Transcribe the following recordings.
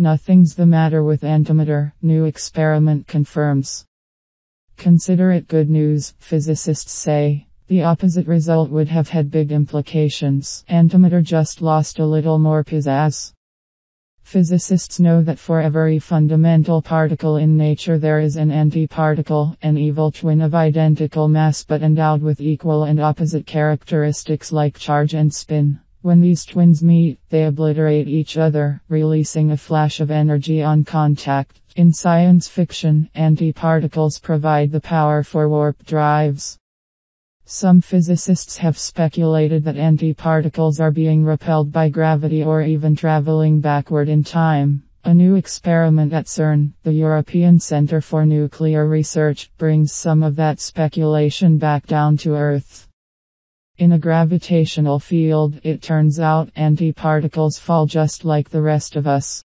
Nothing's the matter with antimatter, new experiment confirms. Consider it good news, physicists say. The opposite result would have had big implications. Antimatter just lost a little more pizzazz. Physicists know that for every fundamental particle in nature there is an antiparticle, an evil twin of identical mass but endowed with equal and opposite characteristics like charge and spin. When these twins meet, they obliterate each other, releasing a flash of energy on contact. In science fiction, antiparticles provide the power for warp drives. Some physicists have speculated that antiparticles are being repelled by gravity or even traveling backward in time. A new experiment at CERN, the European Center for Nuclear Research, brings some of that speculation back down to Earth. In a gravitational field, it turns out antiparticles fall just like the rest of us.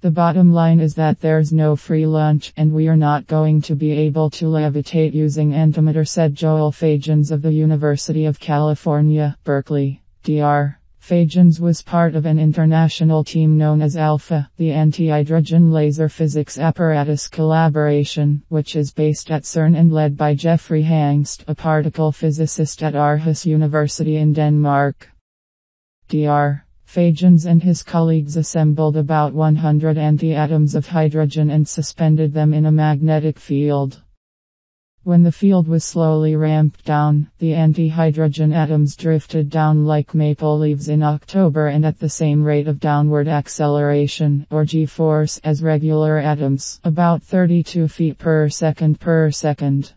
The bottom line is that there's no free lunch and we are not going to be able to levitate using antimatter said Joel Fajans of the University of California, Berkeley, DR. Fajans was part of an international team known as ALPHA, the Anti-Hydrogen Laser Physics Apparatus Collaboration, which is based at CERN and led by Jeffrey Hangst, a particle physicist at Aarhus University in Denmark. Dr. Fajans and his colleagues assembled about 100 anti-atoms of hydrogen and suspended them in a magnetic field. When the field was slowly ramped down, the anti-hydrogen atoms drifted down like maple leaves in October and at the same rate of downward acceleration, or g-force, as regular atoms, about 32 feet per second per second.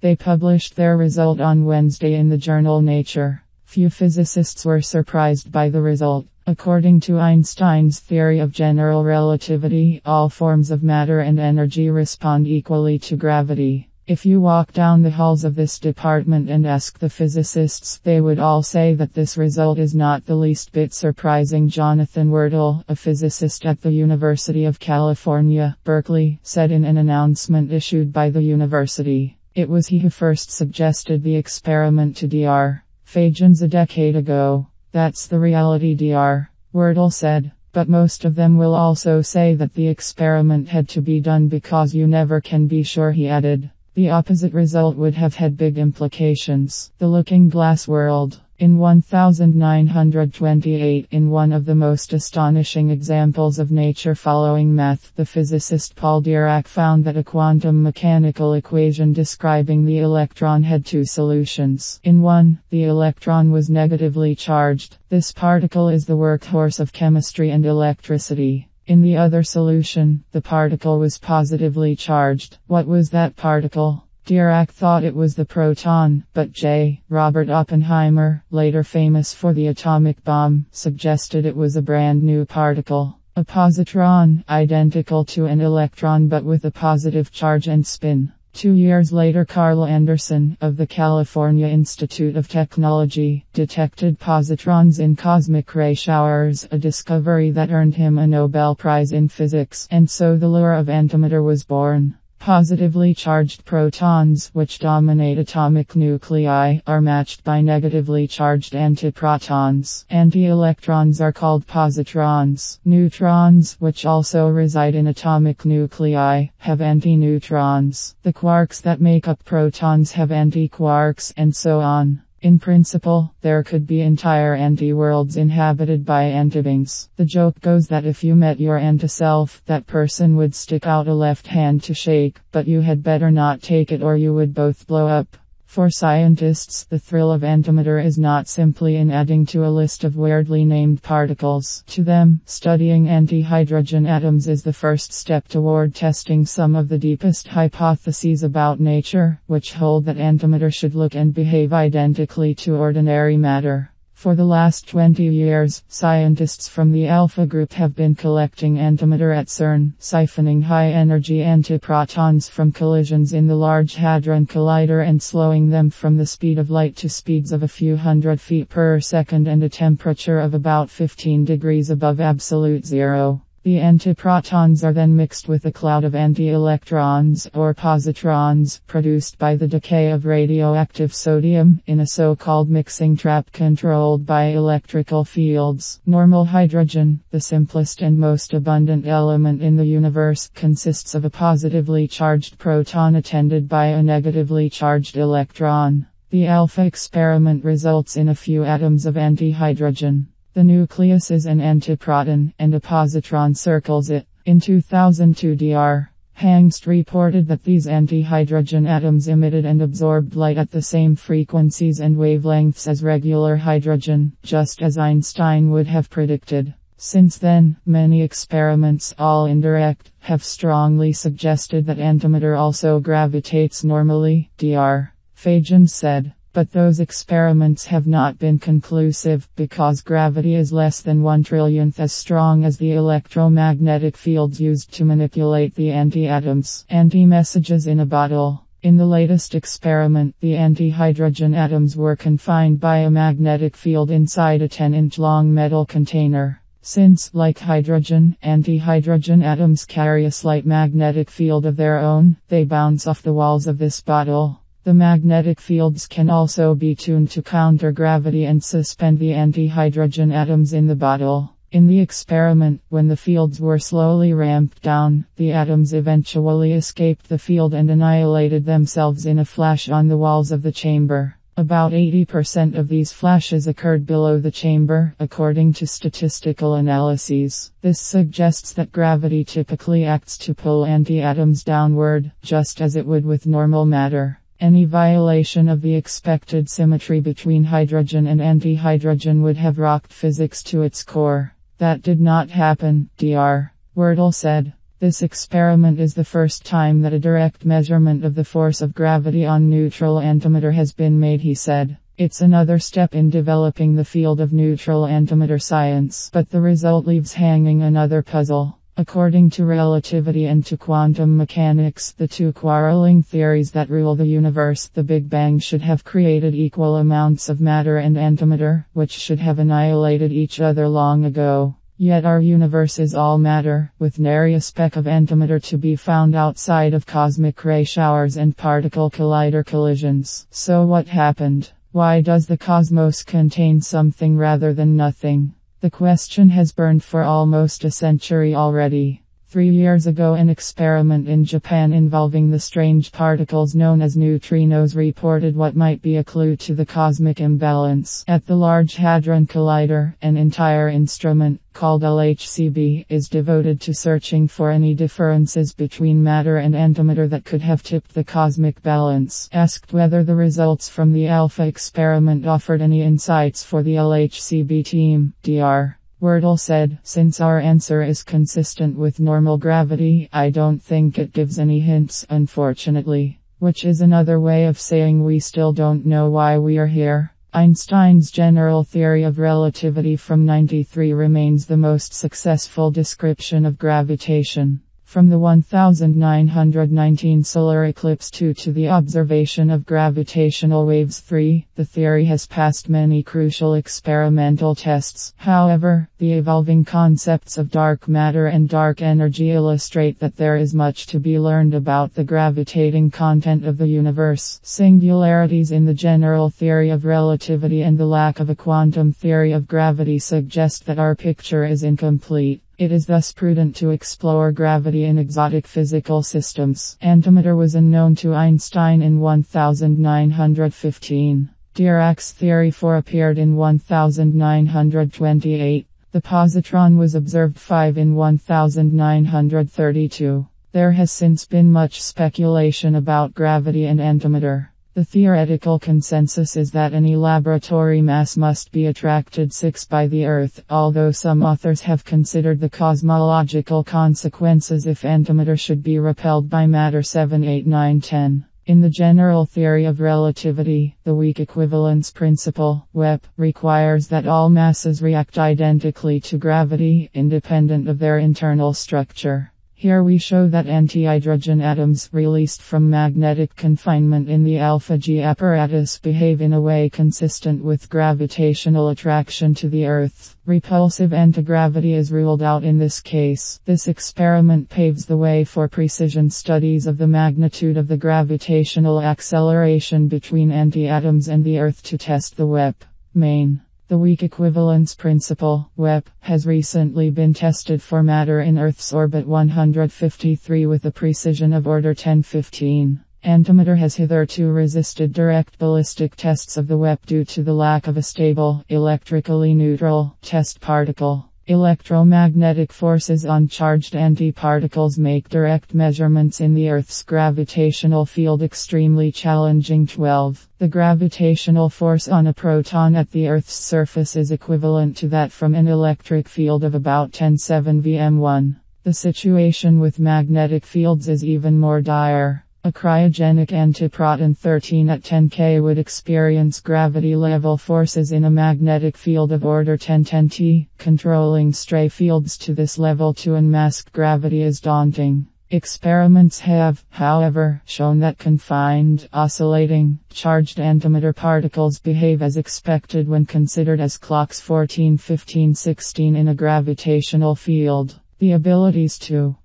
They published their result on Wednesday in the journal Nature. Few physicists were surprised by the result. According to Einstein's theory of general relativity, all forms of matter and energy respond equally to gravity. If you walk down the halls of this department and ask the physicists, they would all say that this result is not the least bit surprising. Jonathan Wurtele, a physicist at the University of California, Berkeley, said in an announcement issued by the university. It was he who first suggested the experiment to Dr. Fajans a decade ago. That's the reality Dr. Wurtele said. But most of them will also say that the experiment had to be done because you never can be sure he added. The opposite result would have had big implications. The looking glass world. In 1928, in one of the most astonishing examples of nature following math, the physicist Paul Dirac found that a quantum mechanical equation describing the electron had two solutions. In one, the electron was negatively charged. This particle is the workhorse of chemistry and electricity. In the other solution, the particle was positively charged. What was that particle? Dirac thought it was the proton, but J. Robert Oppenheimer, later famous for the atomic bomb, suggested it was a brand new particle. A positron, identical to an electron but with a positive charge and spin. Two years later Carl Anderson, of the California Institute of Technology, detected positrons in cosmic ray showers, a discovery that earned him a Nobel Prize in Physics, and so the lure of antimatter was born. Positively charged protons, which dominate atomic nuclei, are matched by negatively charged antiprotons. Anti-electrons are called positrons. Neutrons, which also reside in atomic nuclei, have antineutrons. The quarks that make up protons have antiquarks, and so on. In principle, there could be entire anti-worlds inhabited by antibeings. The joke goes that if you met your anti-self, that person would stick out a left hand to shake, but you had better not take it or you would both blow up. For scientists, the thrill of antimatter is not simply in adding to a list of weirdly named particles. To them, studying anti-hydrogen atoms is the first step toward testing some of the deepest hypotheses about nature, which hold that antimatter should look and behave identically to ordinary matter. For the last 20 years, scientists from the Alpha Group have been collecting antimatter at CERN, siphoning high energy antiprotons from collisions in the Large Hadron Collider and slowing them from the speed of light to speeds of a few hundred feet per second and a temperature of about 15 degrees above absolute zero. The antiprotons are then mixed with a cloud of anti-electrons or positrons produced by the decay of radioactive sodium in a so-called mixing trap controlled by electrical fields. Normal hydrogen, the simplest and most abundant element in the universe, consists of a positively charged proton attended by a negatively charged electron. The alpha experiment results in a few atoms of antihydrogen. The nucleus is an antiproton, and a positron circles it. In 2002 Dr. Hangst reported that these antihydrogen atoms emitted and absorbed light at the same frequencies and wavelengths as regular hydrogen, just as Einstein would have predicted. Since then, many experiments, all indirect, have strongly suggested that antimatter also gravitates normally, Dr. Fajans said. But those experiments have not been conclusive because gravity is less than one trillionth as strong as the electromagnetic fields used to manipulate the anti-atoms. Anti-messages in a bottle. In the latest experiment, the anti-hydrogen atoms were confined by a magnetic field inside a 10-inch long metal container. Since, like hydrogen, anti-hydrogen atoms carry a slight magnetic field of their own, they bounce off the walls of this bottle. The magnetic fields can also be tuned to counter gravity and suspend the anti-hydrogen atoms in the bottle. In the experiment, when the fields were slowly ramped down, the atoms eventually escaped the field and annihilated themselves in a flash on the walls of the chamber. About 80% of these flashes occurred below the chamber, according to statistical analyses. This suggests that gravity typically acts to pull anti-atoms downward, just as it would with normal matter. Any violation of the expected symmetry between hydrogen and antihydrogen would have rocked physics to its core. That did not happen, Dr. Wurtele said. This experiment is the first time that a direct measurement of the force of gravity on neutral antimatter has been made, he said. It's another step in developing the field of neutral antimatter science, but the result leaves hanging another puzzle. According to relativity and to quantum mechanics, the two quarreling theories that rule the universe, the Big Bang should have created equal amounts of matter and antimatter, which should have annihilated each other long ago. Yet our universe is all matter, with nary a speck of antimatter to be found outside of cosmic ray showers and particle collider collisions. So what happened? Why does the cosmos contain something rather than nothing? The question has burned for almost a century already. Three years ago, an experiment in Japan involving the strange particles known as neutrinos reported what might be a clue to the cosmic imbalance. At the Large Hadron Collider, an entire instrument, called LHCb, is devoted to searching for any differences between matter and antimatter that could have tipped the cosmic balance. Asked whether the results from the Alpha experiment offered any insights for the LHCb team, Dr. Wurtele said, since our answer is consistent with normal gravity, I don't think it gives any hints, unfortunately. Which is another way of saying we still don't know why we are here. Einstein's general theory of relativity from 93 remains the most successful description of gravitation. From the 1919 solar eclipse 2 to the observation of gravitational waves 3, the theory has passed many crucial experimental tests. However, the evolving concepts of dark matter and dark energy illustrate that there is much to be learned about the gravitating content of the universe. Singularities in the general theory of relativity and the lack of a quantum theory of gravity suggest that our picture is incomplete. It is thus prudent to explore gravity in exotic physical systems. Antimatter was unknown to Einstein in 1915. Dirac's theory for appeared in 1928. The positron was observed 5 in 1932. There has since been much speculation about gravity and antimatter. The theoretical consensus is that any laboratory mass must be attracted 6 by the Earth, although some authors have considered the cosmological consequences if antimatter should be repelled by matter 7, 8, 9, 10. In the general theory of relativity, the weak equivalence principle, WEP, requires that all masses react identically to gravity, independent of their internal structure. Here we show that antihydrogen atoms released from magnetic confinement in the alpha G apparatus behave in a way consistent with gravitational attraction to the Earth. Repulsive antigravity is ruled out in this case. This experiment paves the way for precision studies of the magnitude of the gravitational acceleration between anti-atoms and the Earth to test the WEP. Main the weak equivalence principle, WEP, has recently been tested for matter in Earth's orbit 153 with a precision of order 1015. Antimatter has hitherto resisted direct ballistic tests of the WEP due to the lack of a stable, electrically neutral, test particle. Electromagnetic forces on charged antiparticles make direct measurements in the Earth's gravitational field extremely challenging. 12. The gravitational force on a proton at the Earth's surface is equivalent to that from an electric field of about 107 VM1. The situation with magnetic fields is even more dire. A cryogenic antiproton 13 at 10K would experience gravity level forces in a magnetic field of order 1010 T. Controlling stray fields to this level to unmask gravity is daunting. Experiments have, however, shown that confined, oscillating, charged antimatter particles behave as expected when considered as clocks 14, 15, 16 in a gravitational field. The abilities to